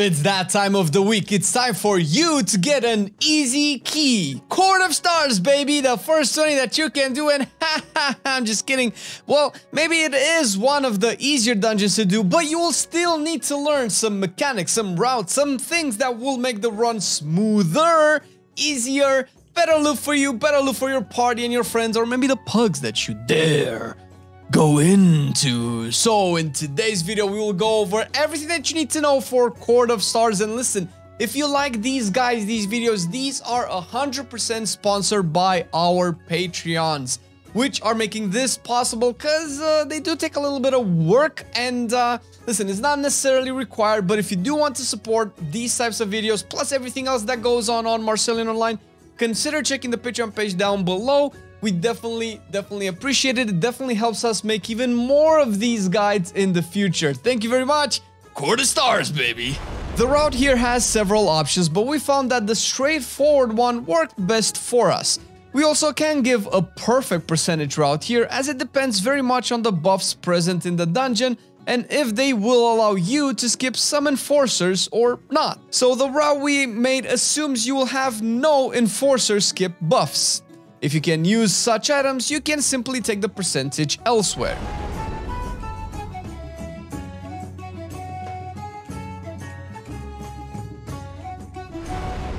It's that time of the week. It's time for you to get an easy key. Court of Stars, baby. The first 20 that you can do. And I'm just kidding. Well, maybe it is one of the easier dungeons to do, but you will still need to learn some mechanics, some routes, some things that will make the run smoother, easier, better loot for you, better loot for your party and your friends, or maybe the pugs that you dare go into. So in today's video, we will go over everything that you need to know for Court of Stars. And listen, if you like these guys, these videos, these are 100% sponsored by our Patreons, which are making this possible because uh, they do take a little bit of work. And uh, listen, it's not necessarily required, but if you do want to support these types of videos, plus everything else that goes on on Marcelian Online, consider checking the Patreon page down below we definitely, definitely appreciate it. It definitely helps us make even more of these guides in the future. Thank you very much. Of Stars, baby. The route here has several options, but we found that the straightforward one worked best for us. We also can give a perfect percentage route here as it depends very much on the buffs present in the dungeon and if they will allow you to skip some enforcers or not. So the route we made assumes you will have no enforcer skip buffs. If you can use such items, you can simply take the percentage elsewhere.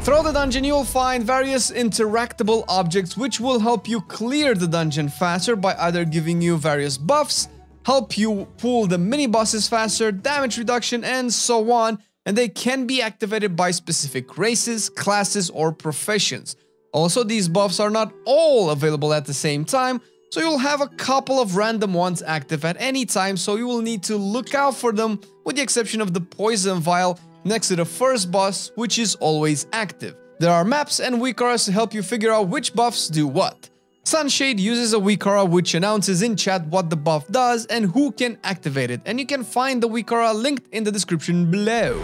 Throughout the dungeon, you'll find various interactable objects which will help you clear the dungeon faster by either giving you various buffs, help you pull the mini-bosses faster, damage reduction, and so on, and they can be activated by specific races, classes, or professions. Also, these buffs are not all available at the same time, so you'll have a couple of random ones active at any time, so you will need to look out for them, with the exception of the poison vial next to the first boss, which is always active. There are maps and WeakAuras to help you figure out which buffs do what. Sunshade uses a WeakAura which announces in chat what the buff does and who can activate it, and you can find the WeakAura linked in the description below.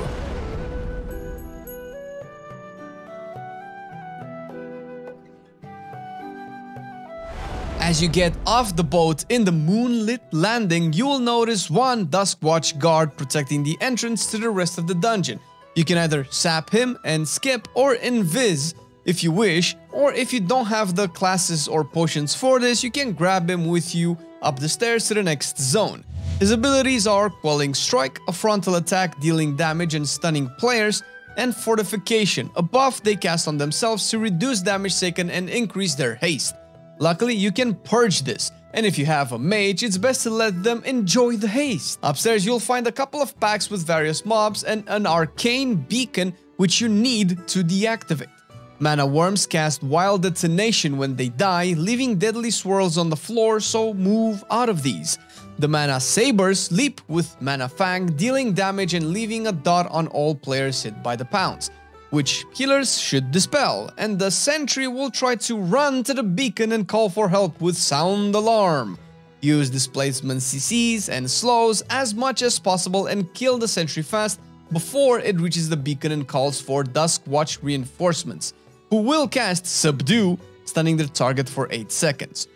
As you get off the boat in the moonlit landing, you will notice one Duskwatch guard protecting the entrance to the rest of the dungeon. You can either sap him and skip or invis if you wish, or if you don't have the classes or potions for this, you can grab him with you up the stairs to the next zone. His abilities are Quelling Strike, a frontal attack dealing damage and stunning players, and Fortification, a buff they cast on themselves to reduce damage taken and increase their haste. Luckily, you can purge this, and if you have a mage, it's best to let them enjoy the haste. Upstairs, you'll find a couple of packs with various mobs and an arcane beacon which you need to deactivate. Mana worms cast wild detonation when they die, leaving deadly swirls on the floor, so move out of these. The mana sabers leap with mana fang, dealing damage and leaving a dot on all players hit by the pounds which healers should dispel, and the sentry will try to run to the beacon and call for help with sound alarm. Use displacement CCs and slows as much as possible and kill the sentry fast before it reaches the beacon and calls for Dusk Watch reinforcements, who will cast Subdue, stunning the target for 8 seconds.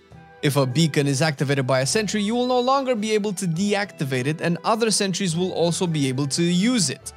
If a beacon is activated by a sentry, you will no longer be able to deactivate it and other sentries will also be able to use it.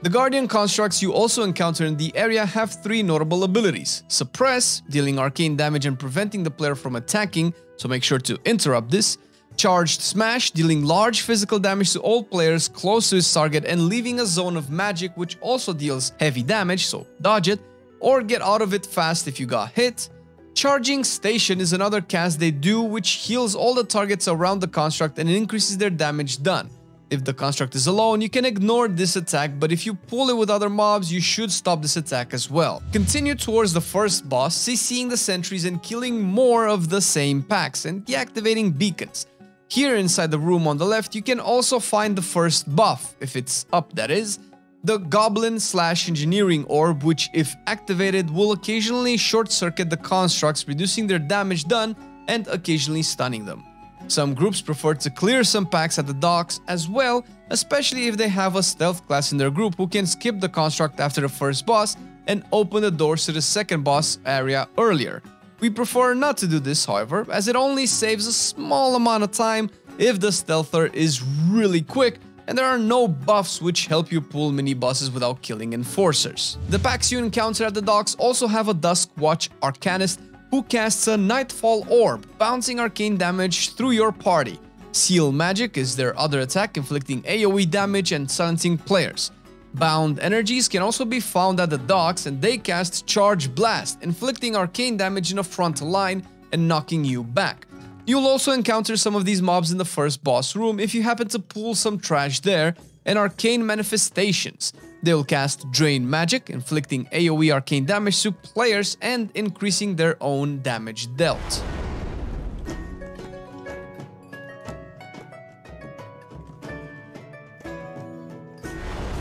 The Guardian constructs you also encounter in the area have three notable abilities. Suppress, dealing arcane damage and preventing the player from attacking, so make sure to interrupt this. Charged Smash, dealing large physical damage to all players close to his target and leaving a zone of magic which also deals heavy damage, so dodge it, or get out of it fast if you got hit. Charging Station is another cast they do which heals all the targets around the construct and increases their damage done. If the construct is alone, you can ignore this attack, but if you pull it with other mobs, you should stop this attack as well. Continue towards the first boss, CCing the sentries and killing more of the same packs and deactivating beacons. Here inside the room on the left, you can also find the first buff, if it's up that is, the Goblin slash Engineering Orb, which if activated will occasionally short circuit the constructs, reducing their damage done and occasionally stunning them. Some groups prefer to clear some packs at the docks as well, especially if they have a stealth class in their group who can skip the construct after the first boss and open the doors to the second boss area earlier. We prefer not to do this, however, as it only saves a small amount of time if the stealther is really quick, and there are no buffs which help you pull mini bosses without killing enforcers. The packs you encounter at the docks also have a Duskwatch Arcanist who casts a Nightfall Orb, bouncing arcane damage through your party. Seal Magic is their other attack, inflicting AoE damage and silencing players. Bound energies can also be found at the docks and they cast Charge Blast, inflicting arcane damage in the front line and knocking you back. You'll also encounter some of these mobs in the first boss room if you happen to pull some trash there, and arcane manifestations. They'll cast Drain Magic, inflicting AoE arcane damage to players and increasing their own damage dealt.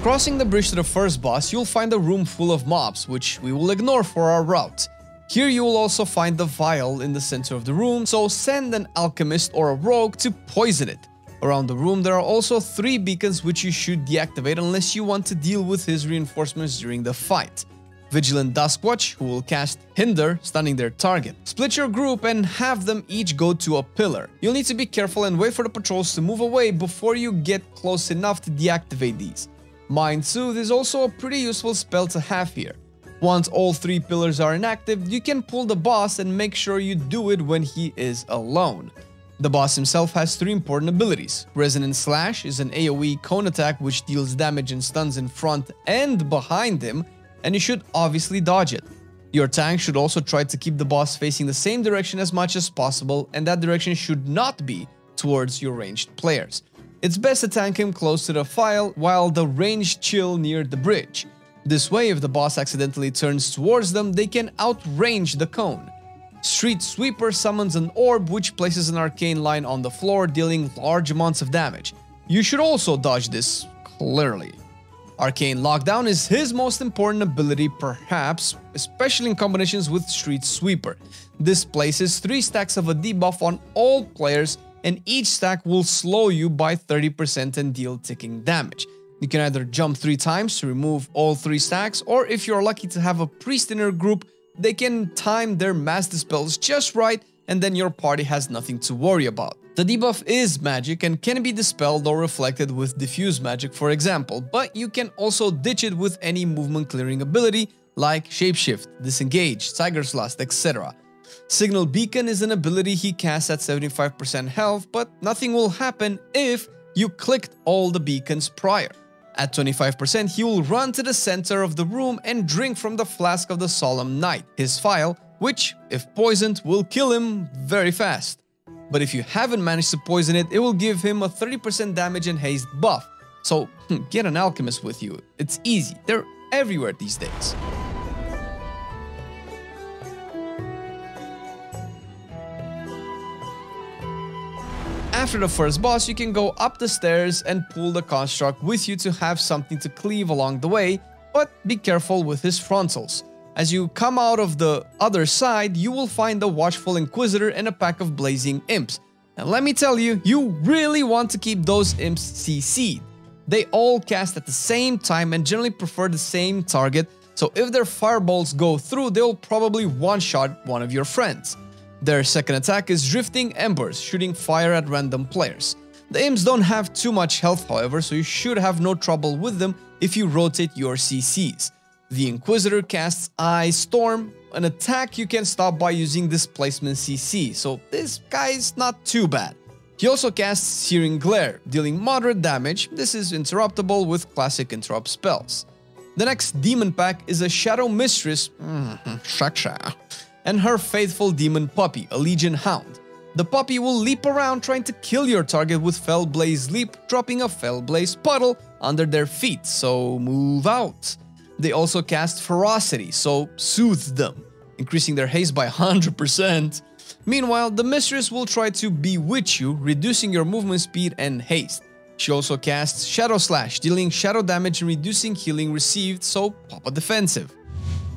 Crossing the bridge to the first boss, you'll find a room full of mobs, which we will ignore for our route. Here you will also find the vial in the center of the room, so send an alchemist or a rogue to poison it. Around the room there are also 3 beacons which you should deactivate unless you want to deal with his reinforcements during the fight. Vigilant Duskwatch, who will cast Hinder, stunning their target. Split your group and have them each go to a pillar. You'll need to be careful and wait for the patrols to move away before you get close enough to deactivate these. Mind Soothe is also a pretty useful spell to have here. Once all three pillars are inactive, you can pull the boss and make sure you do it when he is alone. The boss himself has three important abilities. Resonant Slash is an AoE cone attack which deals damage and stuns in front and behind him, and you should obviously dodge it. Your tank should also try to keep the boss facing the same direction as much as possible, and that direction should not be towards your ranged players. It's best to tank him close to the phial while the ranged chill near the bridge. This way, if the boss accidentally turns towards them, they can outrange the cone. Street Sweeper summons an orb which places an arcane line on the floor, dealing large amounts of damage. You should also dodge this, clearly. Arcane Lockdown is his most important ability perhaps, especially in combinations with Street Sweeper. This places 3 stacks of a debuff on all players and each stack will slow you by 30% and deal ticking damage. You can either jump 3 times to remove all 3 stacks, or if you're lucky to have a priest in your group, they can time their mass dispels just right and then your party has nothing to worry about. The debuff is magic and can be dispelled or reflected with diffuse magic for example, but you can also ditch it with any movement clearing ability like Shapeshift, Disengage, Tiger's Lust, etc. Signal Beacon is an ability he casts at 75% health, but nothing will happen if you clicked all the beacons prior. At 25%, he will run to the center of the room and drink from the flask of the Solemn Night, his phial, which, if poisoned, will kill him very fast. But if you haven't managed to poison it, it will give him a 30% damage and haste buff. So get an alchemist with you. It's easy. They're everywhere these days. After the first boss, you can go up the stairs and pull the construct with you to have something to cleave along the way, but be careful with his frontals. As you come out of the other side, you will find the Watchful Inquisitor and a pack of Blazing Imps. And let me tell you, you really want to keep those imps CC'd. They all cast at the same time and generally prefer the same target, so if their fireballs go through, they'll probably one-shot one of your friends. Their second attack is Drifting Embers, shooting fire at random players. The imps don't have too much health however, so you should have no trouble with them if you rotate your CCs. The Inquisitor casts Eye Storm, an attack you can stop by using Displacement CC, so this guy is not too bad. He also casts Searing Glare, dealing moderate damage, this is interruptible with classic interrupt spells. The next demon pack is a Shadow Mistress, mm, and her faithful demon puppy, a Legion Hound. The puppy will leap around trying to kill your target with Fel Blaze Leap, dropping a Fel Blaze puddle under their feet, so move out. They also cast Ferocity, so soothe them, increasing their haste by 100%. Meanwhile, the Mistress will try to bewitch you, reducing your movement speed and haste. She also casts Shadow Slash, dealing shadow damage and reducing healing received, so pop a defensive.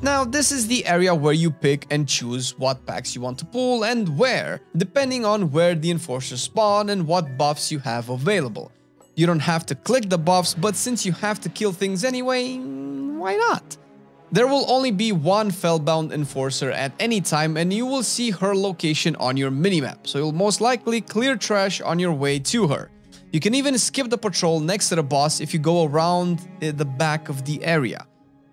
Now, this is the area where you pick and choose what packs you want to pull and where, depending on where the enforcers spawn and what buffs you have available. You don't have to click the buffs, but since you have to kill things anyway, why not? There will only be one Felbound Enforcer at any time and you will see her location on your minimap, so you'll most likely clear trash on your way to her. You can even skip the patrol next to the boss if you go around eh, the back of the area.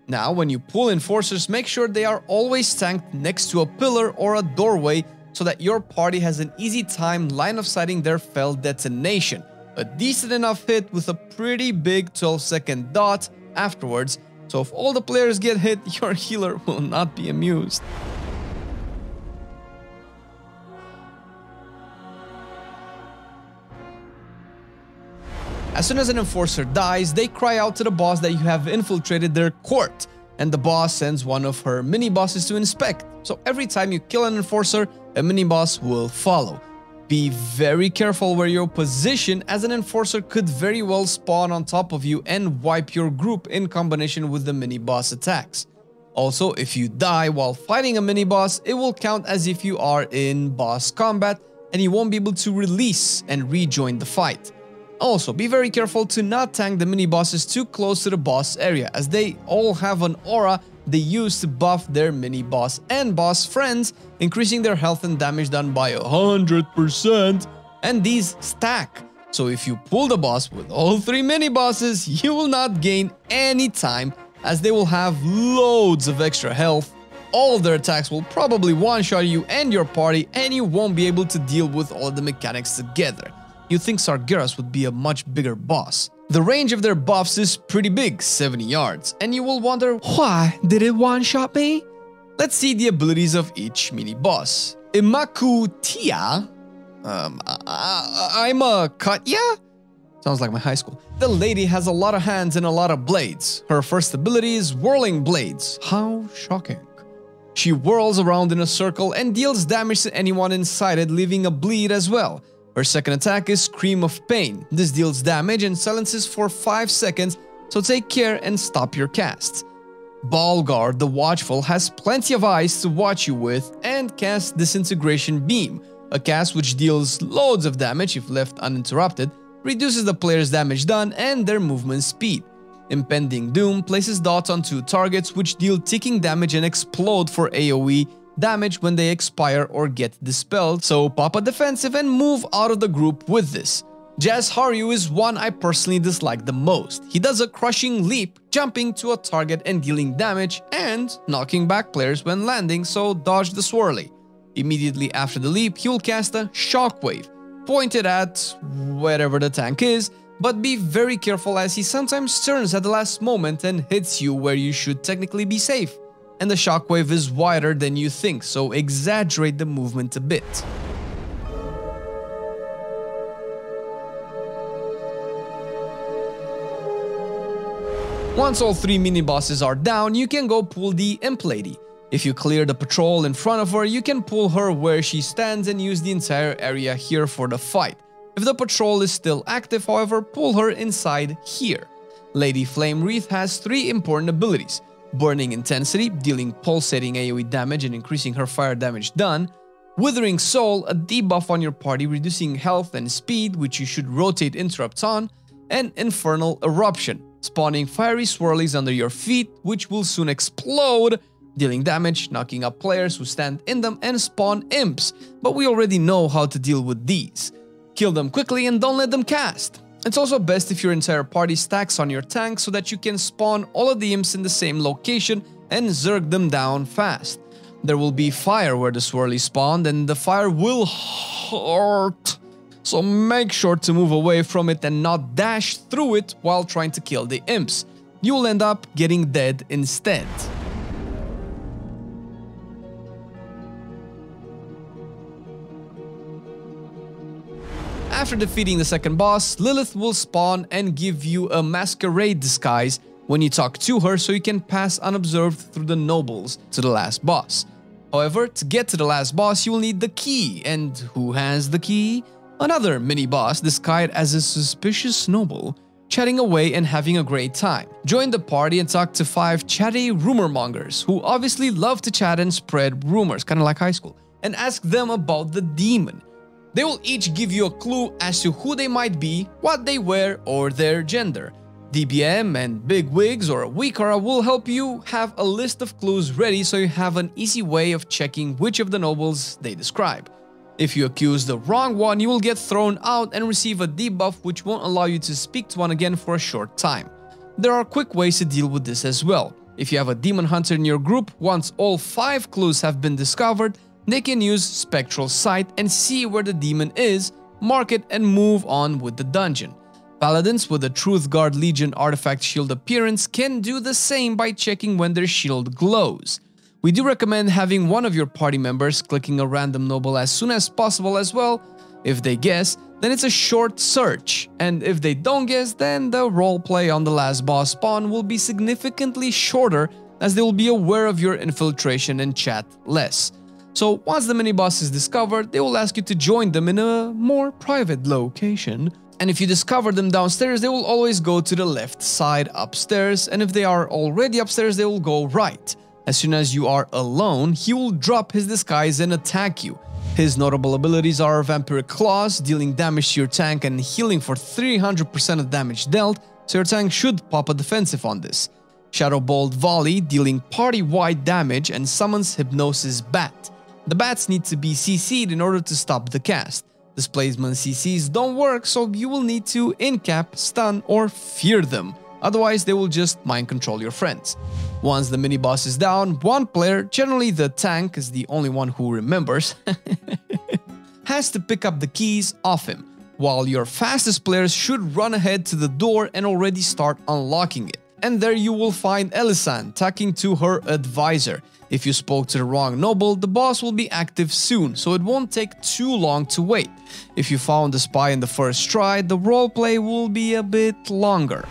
Now, when you pull enforcers, make sure they are always tanked next to a pillar or a doorway so that your party has an easy time line of sighting their Fel Detonation. A decent enough hit with a pretty big 12 second dot afterwards, so if all the players get hit, your healer will not be amused. As soon as an enforcer dies, they cry out to the boss that you have infiltrated their court, and the boss sends one of her mini-bosses to inspect. So every time you kill an enforcer, a mini-boss will follow. Be very careful where your position as an enforcer could very well spawn on top of you and wipe your group in combination with the mini-boss attacks. Also, if you die while fighting a mini-boss, it will count as if you are in boss combat and you won't be able to release and rejoin the fight. Also, be very careful to not tank the mini-bosses too close to the boss area, as they all have an aura they use to buff their mini-boss and boss friends, increasing their health and damage done by 100%, and these stack. So if you pull the boss with all three mini-bosses, you will not gain any time, as they will have loads of extra health, all their attacks will probably one-shot you and your party, and you won't be able to deal with all the mechanics together you'd think Sargeras would be a much bigger boss. The range of their buffs is pretty big, 70 yards, and you will wonder, why did it one-shot me? Let's see the abilities of each mini-boss. Imaku Tia? Um, I, am a Katya? Sounds like my high school. The lady has a lot of hands and a lot of blades. Her first ability is Whirling Blades. How shocking. She whirls around in a circle and deals damage to anyone inside it, leaving a bleed as well. Her second attack is Scream of Pain. This deals damage and silences for 5 seconds, so take care and stop your casts. Baalgar the Watchful has plenty of eyes to watch you with and casts Disintegration Beam, a cast which deals loads of damage if left uninterrupted, reduces the player's damage done and their movement speed. Impending Doom places dots on two targets which deal ticking damage and explode for AoE damage when they expire or get dispelled, so pop a defensive and move out of the group with this. Jazshariu is one I personally dislike the most. He does a crushing leap, jumping to a target and dealing damage, and knocking back players when landing, so dodge the swirly. Immediately after the leap, he will cast a Shockwave, pointed at wherever the tank is, but be very careful as he sometimes turns at the last moment and hits you where you should technically be safe and the shockwave is wider than you think, so exaggerate the movement a bit. Once all three mini-bosses are down, you can go pull the Imp Lady. If you clear the patrol in front of her, you can pull her where she stands and use the entire area here for the fight. If the patrol is still active, however, pull her inside here. Lady Flamewreath has three important abilities. Burning Intensity, dealing pulsating AoE damage and increasing her fire damage done, Withering Soul, a debuff on your party reducing health and speed which you should rotate interrupts on, and Infernal Eruption, spawning fiery swirlies under your feet which will soon explode, dealing damage, knocking up players who stand in them and spawn imps, but we already know how to deal with these. Kill them quickly and don't let them cast. It's also best if your entire party stacks on your tank so that you can spawn all of the imps in the same location and zerg them down fast. There will be fire where the swirly spawned and the fire will hurt. So make sure to move away from it and not dash through it while trying to kill the imps. You will end up getting dead instead. After defeating the second boss, Lyleth will spawn and give you a masquerade disguise when you talk to her so you can pass unobserved through the nobles to the last boss. However, to get to the last boss, you will need the key, and who has the key? Another mini-boss disguised as a suspicious noble, chatting away and having a great time. Join the party and talk to five chatty rumor mongers who obviously love to chat and spread rumors, kind of like high school, and ask them about the demon. They will each give you a clue as to who they might be, what they wear, or their gender. DBM and BigWigs or WeakAura will help you have a list of clues ready so you have an easy way of checking which of the nobles they describe. If you accuse the wrong one, you will get thrown out and receive a debuff which won't allow you to speak to one again for a short time. There are quick ways to deal with this as well. If you have a demon hunter in your group, once all 5 clues have been discovered, they can use Spectral Sight and see where the demon is, mark it and move on with the dungeon. Paladins with a Truthguard Legion artifact shield appearance can do the same by checking when their shield glows. We do recommend having one of your party members clicking a random noble as soon as possible as well. If they guess, then it's a short search, and if they don't guess, then the roleplay on the last boss spawn will be significantly shorter as they will be aware of your infiltration and chat less. So once the mini-boss is discovered, they will ask you to join them in a more private location. And if you discover them downstairs, they will always go to the left side upstairs, and if they are already upstairs, they will go right. As soon as you are alone, he will drop his disguise and attack you. His notable abilities are Vampiric Claws, dealing damage to your tank and healing for 300% of damage dealt, so your tank should pop a defensive on this. Shadow Bolt Volley, dealing party-wide damage and summons Hypnosis Bat. The bats need to be CC'd in order to stop the cast. Displacement CCs don't work, so you will need to incap, stun, or fear them. Otherwise, they will just mind control your friends. Once the mini boss is down, one player, generally the tank is the only one who remembers, has to pick up the keys off him, while your fastest players should run ahead to the door and already start unlocking it. And there you will find Elisande talking to her advisor. If you spoke to the wrong noble, the boss will be active soon, so it won't take too long to wait. If you found the spy in the first try, the roleplay will be a bit longer.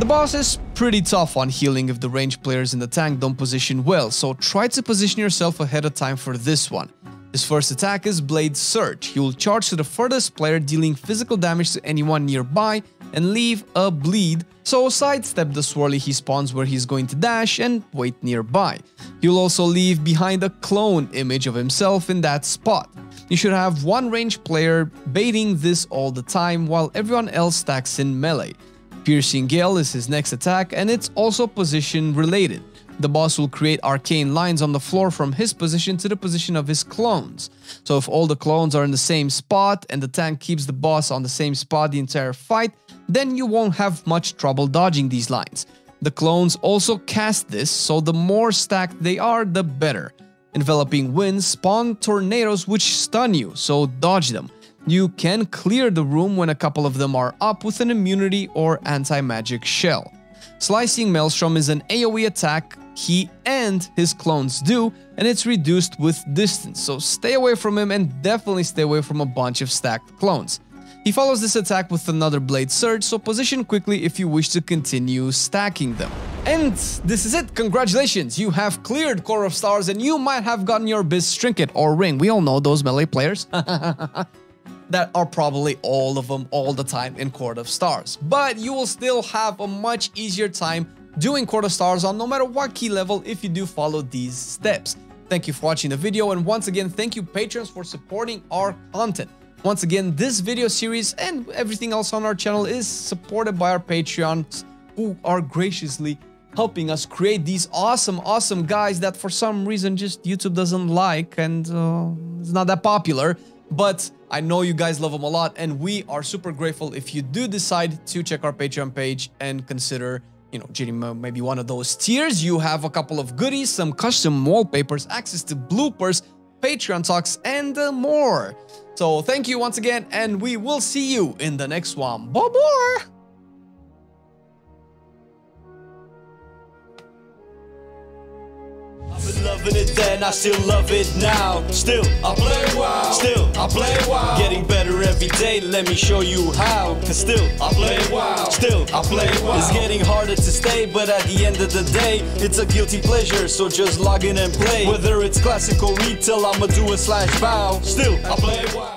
The boss is pretty tough on healing if the range players in the tank don't position well, so try to position yourself ahead of time for this one. His first attack is Blade Surge. He will charge to the furthest player dealing physical damage to anyone nearby and leave a bleed, so sidestep the swirly he spawns where he's going to dash and wait nearby. He'll also leave behind a clone image of himself in that spot. You should have one range player baiting this all the time while everyone else stacks in melee. Piercing Gale is his next attack and it's also position related. The boss will create arcane lines on the floor from his position to the position of his clones. So if all the clones are in the same spot and the tank keeps the boss on the same spot the entire fight, then you won't have much trouble dodging these lines. The clones also cast this, so the more stacked they are, the better. Enveloping winds spawn tornadoes which stun you, so dodge them. You can clear the room when a couple of them are up with an immunity or anti-magic shell. Slicing Maelstrom is an AoE attack he and his clones do, and it's reduced with distance, so stay away from him and definitely stay away from a bunch of stacked clones. He follows this attack with another Blade Surge, so position quickly if you wish to continue stacking them. And this is it, congratulations, you have cleared Court of Stars and you might have gotten your BiS Trinket or Ring, we all know those melee players. that are probably all of them all the time in Court of Stars. But you will still have a much easier time doing Court of Stars on no matter what key level if you do follow these steps. Thank you for watching the video and once again thank you patrons for supporting our content. Once again, this video series and everything else on our channel is supported by our Patreons who are graciously helping us create these awesome, awesome guys that for some reason just YouTube doesn't like and uh, it's not that popular. But I know you guys love them a lot and we are super grateful if you do decide to check our Patreon page and consider you know, getting maybe one of those tiers. You have a couple of goodies, some custom wallpapers, access to bloopers, Patreon talks, and uh, more. So thank you once again, and we will see you in the next one. Bye-bye! Loving it then, I still love it now. Still, I play WoW. Still, I play WoW. Getting better every day, let me show you how. Cause still, I play WoW. Still, I play WoW. It's getting harder to stay, but at the end of the day, it's a guilty pleasure, so just log in and play. Whether it's classic or retail, I'ma do a slash bow. Still, I play WoW.